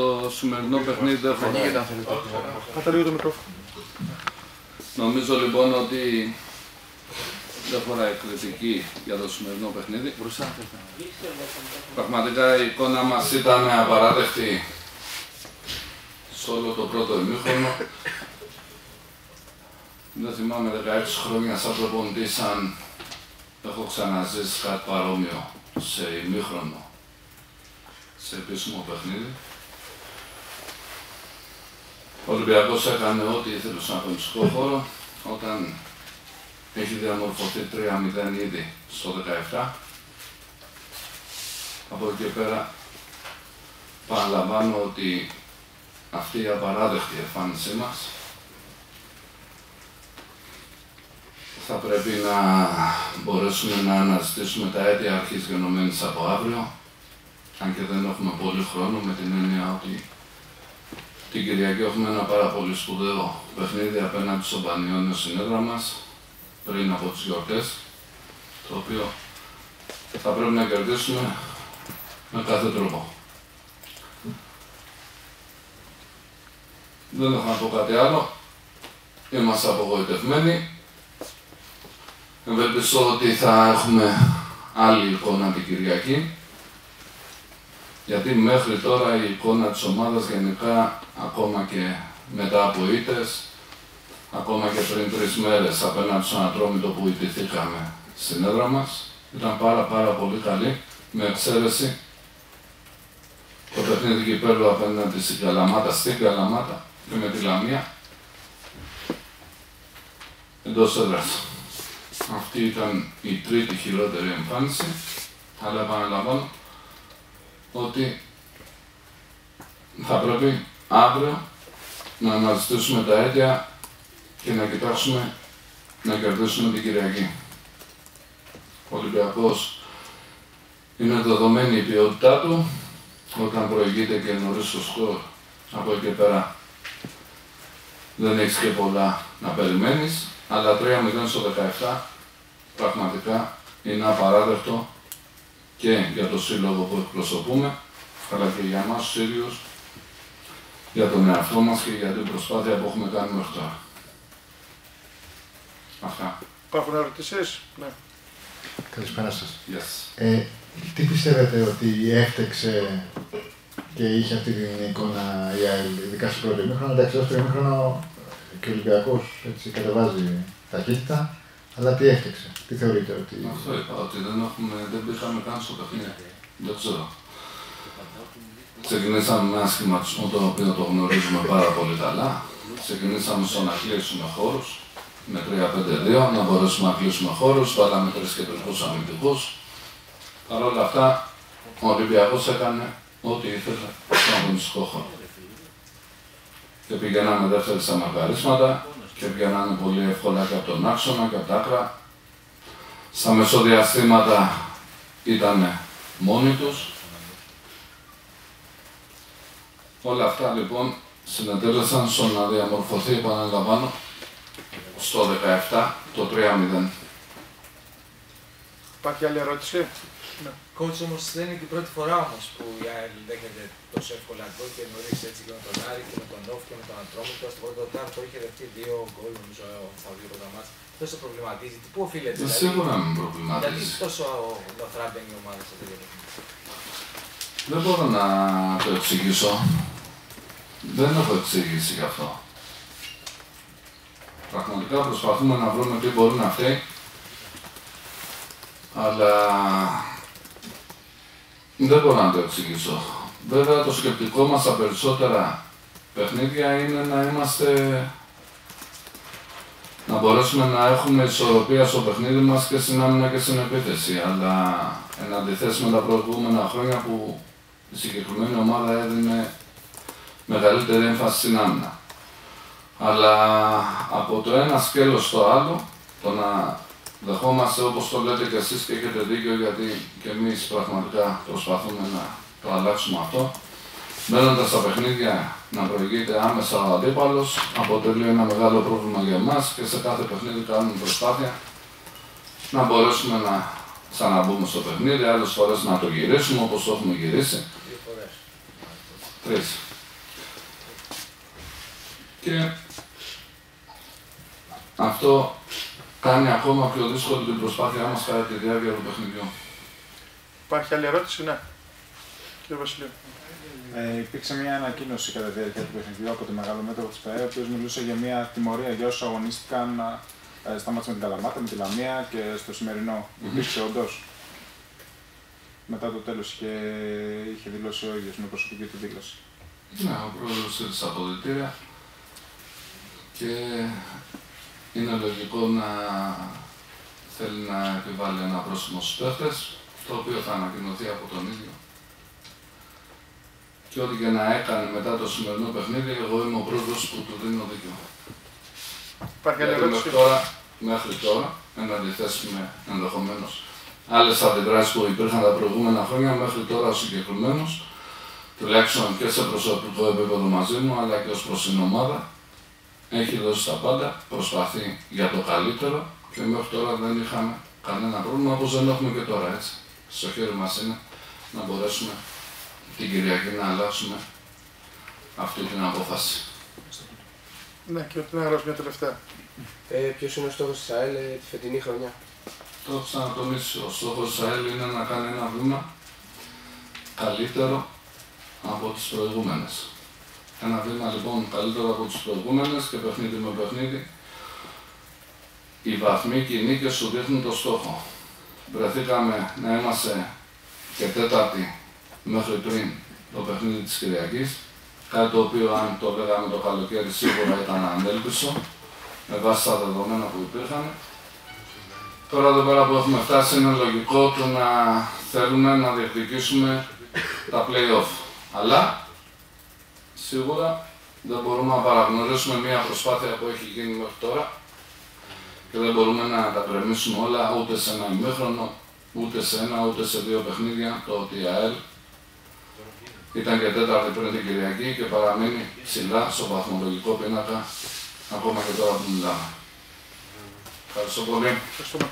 Το σημερινό παιχνίδι δεν φοράει. Κάτα λίγο το μικρόφωνο. Νομίζω λοιπόν ότι δεν φοράει κριτική για το σημερινό παιχνίδι. Πραγματικά η εικόνα μας ήταν απαράδεκτη σε όλο το πρώτο ημίχρονο. Δεν θυμάμαι 16 χρόνια σαν προπονητής αν έχω ξαναζήσει κάτι παρόμοιο σε ημίχρονο σε επίσημο παιχνίδι. Ο Ολυμπιακός έκανε ό,τι ήθελε στον αγωνιστικό χώρο όταν έχει διαμορφωθεί 3-0 ήδη στο 17. Από εκεί και πέρα παραλαμβάνω ότι αυτή η απαράδεκτη εμφάνισή μας θα πρέπει να μπορέσουμε να αναζητήσουμε τα αίτια αρχής γενομένης από αύριο αν και δεν έχουμε πολύ χρόνο με την έννοια ότι την Κυριακή έχουμε ένα πάρα πολύ σπουδαίο παιχνίδι απέναντι στον Πανιόνιο συνέδρα μας πριν από τις γιορτές το οποίο θα πρέπει να κερδίσουμε με κάθε τρόπο. Δεν έχω να πω κάτι άλλο. Είμαστε απογοητευμένοι. Ευελπιστώ ότι θα έχουμε άλλη εικόνα την Κυριακή. Γιατί μέχρι τώρα η εικόνα της ομάδας γενικά, ακόμα και μετά από ήττες, ακόμα και πριν τρεις μέρες απέναντι στον Ατρόμητο που ιτηθήκαμε στην έδρα μας, ήταν πάρα πάρα πολύ καλή, με εξαίρεση το παιχνίδι κυπέλου απέναντι στην Καλαμάτα, στην Καλαμάτα και με τη Λαμία εντός έδρας. Αυτή ήταν η τρίτη χειρότερη εμφάνιση, αλλά επαναλαμβάνω ότι θα πρέπει αύριο να αναζητήσουμε τα αίτια και να κοιτάξουμε να κερδίσουμε την Κυριακή. Ο Ολυμπιακός είναι δεδομένη η ποιότητά του, όταν προηγείται και νωρίς το σκορ από εκεί και πέρα δεν έχεις και πολλά να περιμένεις, αλλά 3-0 στο 17 πραγματικά είναι απαράδεκτο και για το σύλλογο που εκπροσωπούμε, αλλά και για εμάς τους ίδιους, για τον εαυτό μας και για την προσπάθεια που έχουμε κάνει μέχρι τώρα. Αυτά. Υπάρχουν ερωτήσεις; Ναι. Καλησπέρα σας. Yes. Ε, τι πιστεύετε ότι έφτεξε και είχε αυτή την εικόνα η ΑΕΛ, ειδικά στο πρώτο ημίχρονο. Εντάξει, στο ημίχρονο και ο Ολυμπιακός έτσι κατεβάζει ταχύτητα, αλλά τι έφτεξε, τι θεωρείτε ότι... Αυτό είπα, ότι δεν, έχουμε, δεν πήγαμε καν στο παιχνίδι. Δεν ξέρω. Ξεκινήσαμε με ένα σχηματισμό το οποίο το γνωρίζουμε πάρα πολύ καλά. Ξεκινήσαμε στο να κλείσουμε χώρους με 3-5-2, να μπορέσουμε να κλείσουμε χώρους. Βάλαμε τρεις κεντρικούς αμυντικούς. Παρ' όλα αυτά, ο Ολυμπιακός έκανε ό,τι ήθελε στον αγωνιστικό χώρο. Και πηγαίναμε δεύτερη στα μαργαρίσματα και πηγαίναμε πολύ εύκολα και από τον άξονα και από τα άκρα. Στα μεσοδιαστήματα ήταν μόνοι τους. Όλα αυτά λοιπόν συνετέλεσαν στο να διαμορφωθεί, επαναλαμβάνω, στο 17 το 3-0. Υπάρχει άλλη ερώτηση; Ναι. Coach όμως δεν είναι την πρώτη φορά όμως που η ΑΕΛ δέχεται τόσο εύκολα γκολ και νωρίς έτσι και με τον Άρη και με τον Όφ και με τον Ατρόμητο. Στο πρώτο τάρτο είχε δεχτεί δύο γκολ νομίζω στα δύο πρώτα μάτια. Τόσο προβληματίζει. Τι πού οφείλεται Ε, δηλαδή; Σίγουρα με Γιατί προβληματίζει. τόσο λαθρά μπαίνει η ομάδα σε τέτοιο παιχνίδι. Δεν μπορώ να το εξηγήσω. Δεν έχω εξήγηση γι' αυτό. Πραγματικά προσπαθούμε να βρούμε τι μπορεί να φταίει. Αλλά δεν μπορώ να το εξηγήσω. Βέβαια το σκεπτικό μας στα περισσότερα παιχνίδια είναι να είμαστε να μπορέσουμε να έχουμε ισορροπία στο παιχνίδι μας και στην άμυνα και στην επίθεση. Αλλά εν αντιθέσει με τα προηγούμενα χρόνια που η συγκεκριμένη ομάδα έδινε μεγαλύτερη έμφαση στην άμυνα. Αλλά από το ένα σκέλος στο άλλο, το να δεχόμαστε όπως το λέτε και εσείς και έχετε δίκιο γιατί και εμείς πραγματικά προσπαθούμε να το αλλάξουμε αυτό, Μένοντα στα παιχνίδια να προηγείται άμεσα ο αντίπαλος, αποτελεί ένα μεγάλο πρόβλημα για εμάς και σε κάθε παιχνίδι κάνουμε προσπάθεια να μπορέσουμε να ξαναμπούμε στο παιχνίδι, άλλες φορές να το γυρίσουμε όπως το έχουμε γυρίσει. Δύο φορές. Τρεις. Και αυτό κάνει ακόμα πιο δύσκολη την προσπάθειά μας κατά τη διάρκεια του παιχνιδιού. Υπάρχει άλλη ερώτηση, ναι. Κύριε Βασιλείου. Ε, υπήρξε μια ανακοίνωση κατά τη διάρκεια του παιχνιδιού από τη μεγάλο μέτωπο της ΠαΕ, ο οποίος μιλούσε για μια τιμωρία για όσου αγωνίστηκαν ε, στα μάτια με την Καλαμάτα, με τη Λαμία και στο σημερινό. Μμμ. Υπήρξε όντως; Μετά το τέλος είχε, είχε δηλώσει ο ίδιος με προσωπική του δήλωση. Ναι, ο πρόεδρος έδωσε αποδητήρια και είναι λογικό να θέλει να επιβάλλει ένα πρόσημο στους παίχτες, το οποίο θα ανακοινωθεί από τον ίδιο. Και ό,τι και να έκανε μετά το σημερινό παιχνίδι, εγώ είμαι ο πρώτος που του δίνω δίκιο. Υπάρχει άλλη Γιατί ερώτηση; μέχρι τώρα, μέχρι τώρα, εν αντιθέσεις με ενδεχομένως άλλες αντιδράσεις που υπήρχαν τα προηγούμενα χρόνια, μέχρι τώρα ο συγκεκριμένος, τουλάχιστον και σε προσωπικό επίπεδο μαζί μου, αλλά και ως προς την ομάδα, έχει δώσει τα πάντα, προσπαθεί για το καλύτερο και μέχρι τώρα δεν είχαμε κανένα πρόβλημα, όπως δεν έχουμε και τώρα, έτσι. Στο χέρι μας είναι να μπορέσουμε την Κυριακή να αλλάξουμε αυτή την απόφαση. Ναι, και ότι να γράψει μια τελευταία. Ε, Ποιος είναι ο στόχος της ΑΕΛ ε, τη φετινή χρονιά; Το έχω ξανατονίσει. Ο στόχος της ΑΕΛ είναι να κάνει ένα βήμα καλύτερο από τις προηγούμενες. Ένα βήμα λοιπόν καλύτερο από τι προηγούμενε και παιχνίδι με παιχνίδι. Οι βαθμοί και οι νίκες σου δείχνουν το στόχο. Βρεθήκαμε να είμαστε και τέταρτη μέχρι πριν το παιχνίδι της Κυριακής, κάτι το οποίο αν το λέγαμε το καλοκαίρι σίγουρα ήταν ανέλπισο, με βάση τα δεδομένα που υπήρχαν. Τώρα εδώ πέρα που έχουμε φτάσει είναι λογικό το να θέλουμε να διεκδικήσουμε τα play-off. Αλλά σίγουρα δεν μπορούμε να παραγνωρίσουμε μια προσπάθεια που έχει γίνει μέχρι τώρα και δεν μπορούμε να τα κρεμίσουμε όλα ούτε σε ένα ημίχρονο, ούτε σε ένα, ούτε σε δύο παιχνίδια. Το ότι η ΑΕΛ ήταν και τέταρτη πριν την Κυριακή και παραμένει ψηλά στο βαθμολογικό πίνακα ακόμα και τώρα που μιλάμε. Ευχαριστώ πολύ. Ευχαριστούμε.